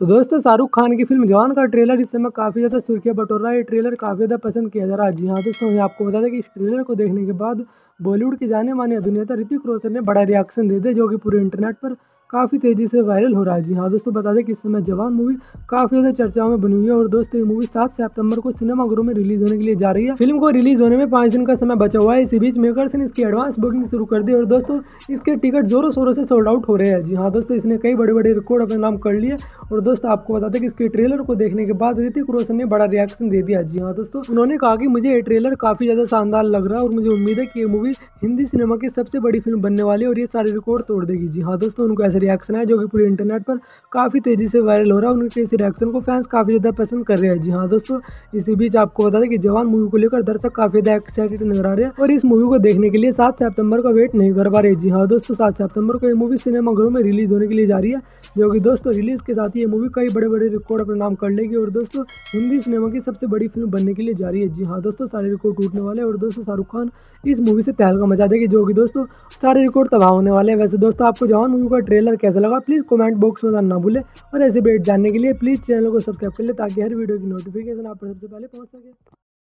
तो दोस्तों, शाहरुख खान की फ़िल्म जवान का ट्रेलर, इस समय काफ़ी ज़्यादा सुर्खियाँ बटोर रहा है। ये ट्रेलर काफ़ी ज़्यादा पसंद किया जा रहा है। जी हाँ दोस्तों, मैं आपको बता दें कि इस ट्रेलर को देखने के बाद बॉलीवुड के जाने माने अभिनेता ऋतिक रोशन ने बड़ा रिएक्शन दे दिया, जो कि पूरे इंटरनेट पर काफ़ी तेज़ी से वायरल हो रहा है। जी हाँ दोस्तों बता दें कि इस समय जवान मूवी काफ़ी ज़्यादा चर्चाओं में बनी हुई है और दोस्तों, ये मूवी सात सितंबर को सिनेमाघरों में रिलीज़ होने के लिए जा रही है। फ़िल्म को रिलीज़ होने में पाँच दिन का समय बचा हुआ है। इसी बीच मेकर्स ने इसकी एडवांस बुकिंग शुरू कर दी और दोस्तों इसके टिकट जोरों शोरों से सोल्ड आउट हो रहे हैं। जी हाँ दोस्तों इसने कई बड़े बड़े रिकॉर्ड अपने नाम कर लिए और दोस्तों आपको बता दें कि इसके ट्रेलर को देखने के बाद ऋतिक रोशन ने बड़ा रिएक्शन दे दिया। जी हाँ दोस्तों उन्होंने कहा कि मुझे ये ट्रेलर काफ़ी ज़्यादा शानदार लग रहा है और मुझे उम्मीद है कि ये मूवी हिंदी सिनेमा की सबसे बड़ी फ़िल्म बनने वाली है और ये सारे रिकॉर्ड तोड़ देगी। जी हाँ दोस्तों उनको ऐसे रिएक्शन है जो कि पूरे इंटरनेट पर काफ़ी तेज़ी से वायरल हो रहा है। उनके इस रिएक्शन को फैंस काफ़ी ज़्यादा पसंद कर रहे हैं। जी हाँ दोस्तों, इसी बीच आपको बता दें कि जवान मूवी को लेकर दर्शक काफ़ी ज़्यादा एक्साइटेड नज़र आ रहे हैं और इस मूवी को देखने के लिए सात सितंबर का वेट नहीं कर पा रहे। जी हाँ दोस्तों, सात सितंबर को ये मूवी सिनेमाघरों में रिलीज़ होने के लिए जा रही है। जो कि दोस्तों रिलीज़ के साथ ही ये मूवी कई बड़े बड़े रिकॉर्ड अपने नाम कर लेगी और दोस्तों हिंदी सिनेमा की सबसे बड़ी फ़िल्म बनने के लिए जा रही है। जी हाँ दोस्तों सारे रिकॉर्ड टूटने वाले और दोस्तों शाहरुख खान इस मूवी से तहलका मचा देगी, जो कि दोस्तों सारे रिकॉर्ड तबाह होने वाले हैं। वैसे दोस्तों आपको जवान मूवी का ट्रेलर कैसा लगा प्लीज़ कमेंट बॉक्स में जानना भूले। और ऐसे बेट जानने के लिए प्लीज़ चैनल को सब्सक्राइब कर ले ताकि हर वीडियो की नोटिफिकेशन आप सबसे पहले पहुँच सके।